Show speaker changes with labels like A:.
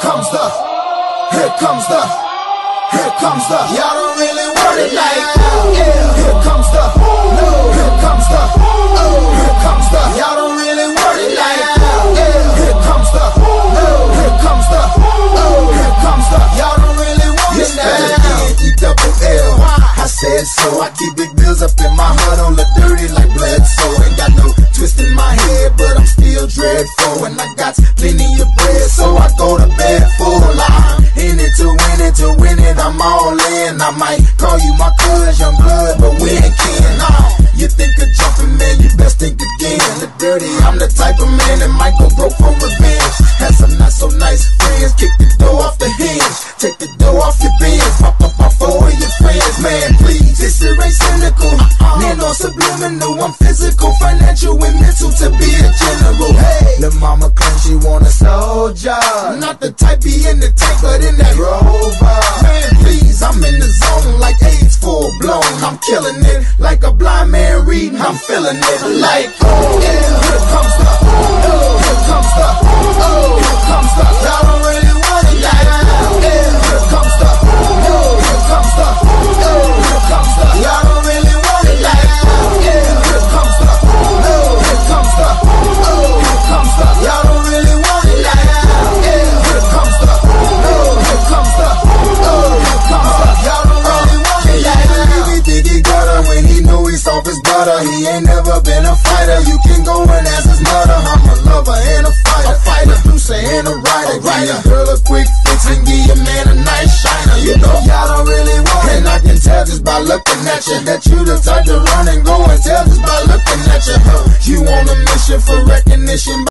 A: comes the, here comes the, here comes the. y'all don't really want it like, yeah. Here comes the, no. Here comes the, oh. Here comes the, y'all don't really want it like, yeah. Here comes the, no. Here comes the, oh. Here comes the, y'all don't really want it now.
B: Double L. I said so. I keep big bills up in my I'm all in. I might call you my cuz, young blood, but we ain't kin. Nah, you think of jumping, man, you best think again. The dirty, I'm the type of man that might go broke for revenge. Had some not so nice friends, kick the door off the hinge, take the door off your bins, pop up off four your friends, man. Please, this shit ain't cynical. Man, no subliminal, I'm physical, financial, and mental to be a general. Hey, the mama claims she want a soldier, not the type be in the tank, but in that rover. I'm it like a blind man reading. I'm feeling it like, oh he's off his butter. He ain't never been a fighter. You can go and ask his mother. I'm a lover and a fighter, a fighter, producer and a writer. Give your girl a quick fix and give your man a nice shiner. You know y'all don't really want it, and I can tell just by looking at you that you the type to run and go and tell just by